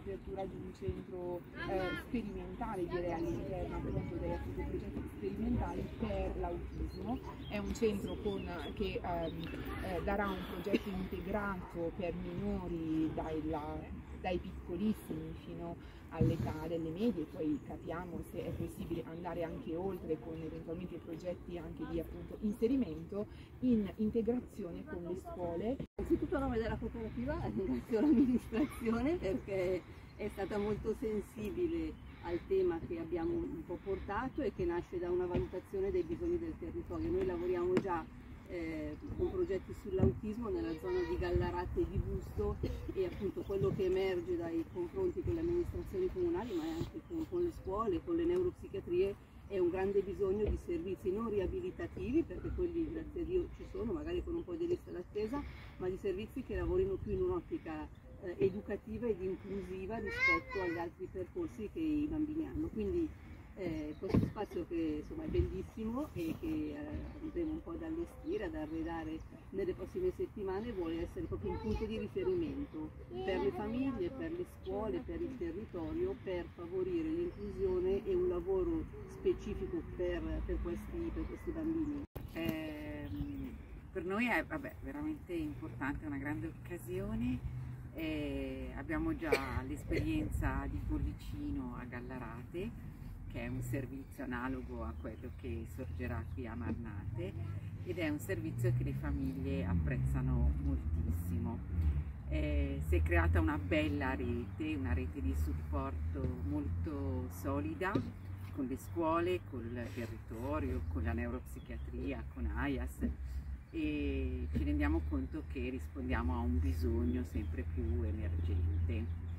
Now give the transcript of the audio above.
l'apertura di un centro eh, sperimentale direi all'interno appunto dei progetti sperimentali per l'autismo. È un centro con, che ehm, eh, darà un progetto integrato per minori dai, la, dai piccolissimi fino all'età delle medie, poi capiamo se è possibile andare anche oltre con eventualmente progetti anche di appunto inserimento in integrazione con le scuole. Innanzitutto a nome della cooperativa ringrazio l'amministrazione perché è stata molto sensibile al tema che abbiamo un po' portato e che nasce da una valutazione dei bisogni del territorio. Noi lavoriamo già eh, con progetti sull'autismo nella zona di Gallarate e di Busto e appunto quello che emerge dai confronti con le amministrazioni comunali ma anche con, con le scuole, con le neuropsichiatrie è un grande bisogno di servizi non riabilitativi perché quelli grazie a Dio ci sono magari con un po' di lista d'attesa ma di servizi che lavorino più in un'ottica eh, educativa ed inclusiva rispetto agli altri percorsi che i bambini hanno. Quindi eh, questo spazio che insomma, è bellissimo e che eh, andremo un po' ad allestire, ad arredare nelle prossime settimane vuole essere proprio un punto di riferimento per le famiglie, per le scuole, per il territorio, per favorire l'inclusione e un lavoro specifico per, per, questi, per questi, bambini. Eh, per noi è vabbè, veramente importante, una grande occasione. Eh, abbiamo già l'esperienza di Pollicino a Gallarate che è un servizio analogo a quello che sorgerà qui a Marnate ed è un servizio che le famiglie apprezzano moltissimo. Eh, si è creata una bella rete, una rete di supporto molto solida con le scuole, con il territorio, con la neuropsichiatria, con AIAS e rendiamo conto che rispondiamo a un bisogno sempre più emergente.